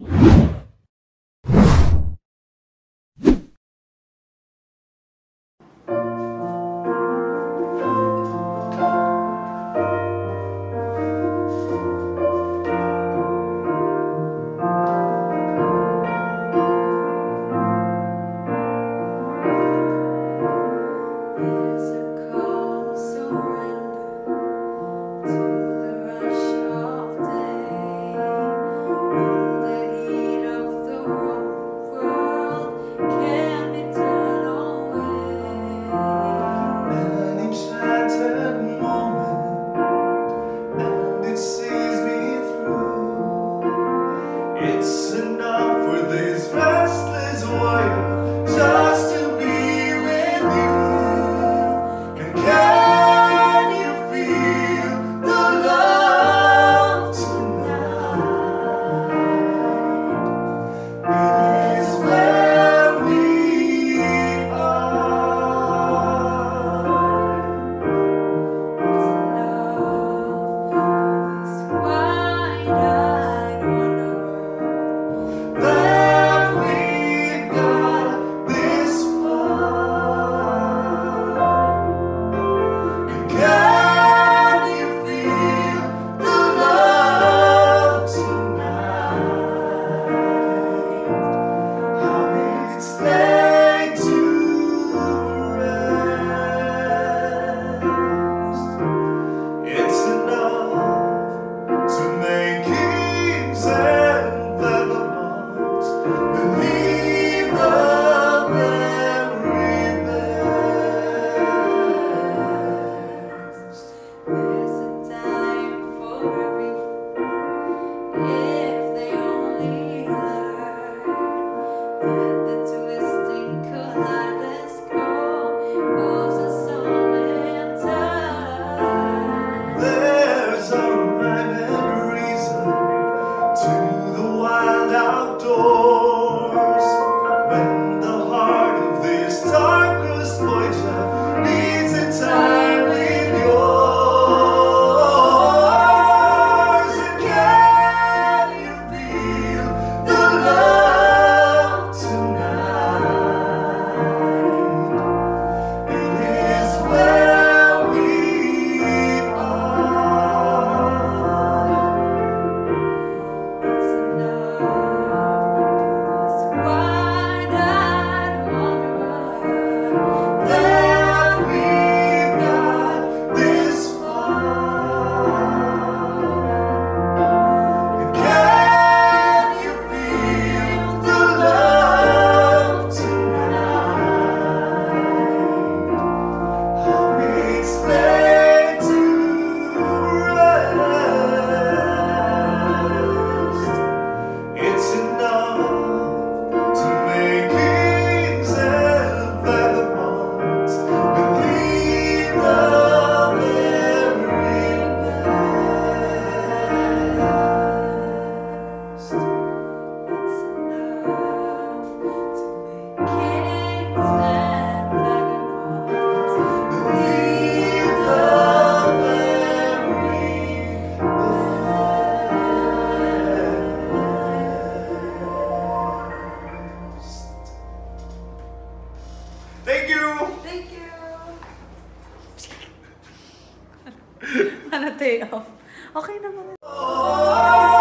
you. Yeah. On a off. Okay naman. Oh!